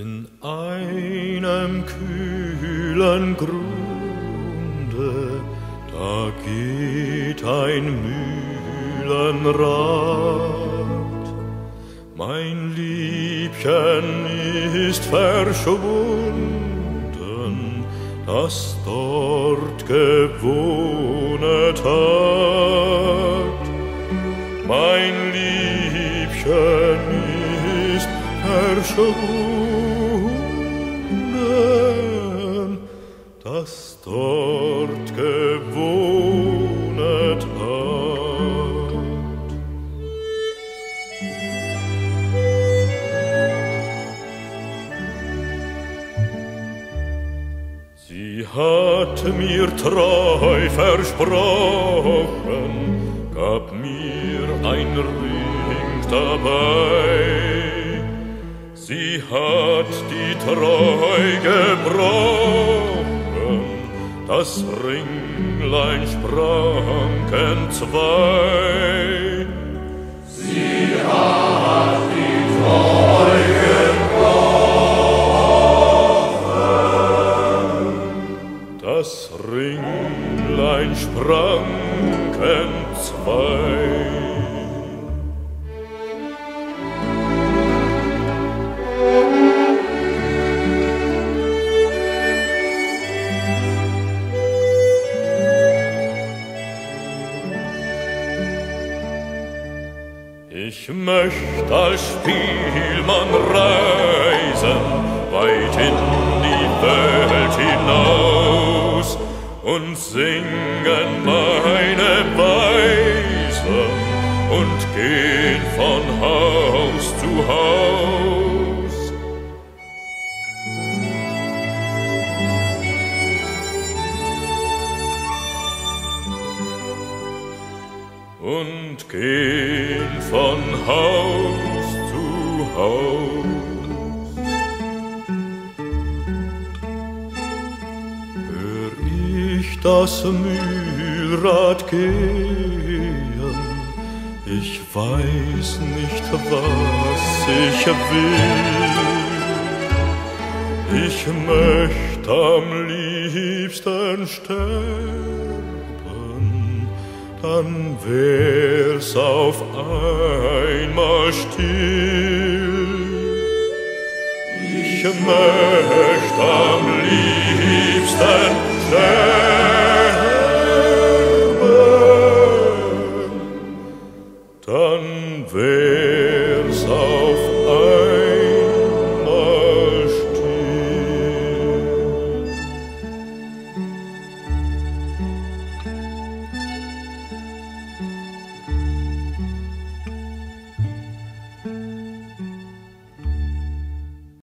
In einem kühlen Grunde, da geht ein Mühlenrad. Mein Liebchen ist verschwunden, das dort gewohnet hat. Mein Liebchen ist verschwunden, das dort gewohnet hat. Sie hat mir treu versprochen, gab mir ein Ring dabei. Sie hat die Treu gebrochen, das Ringlein sprang entzwei. Das Ringlein sprang entzwei. Ich möcht als Spielmann reisen, weit in die Welt hinaus und singen meine Weisen und gehen von und gehen von Haus zu Haus. Hör ich das Mühlrad gehen, ich weiß nicht, was ich will. Ich möcht am liebsten sterben, dann wär's auf einmal still. Ich möcht am liebsten sterben, dann wär's auf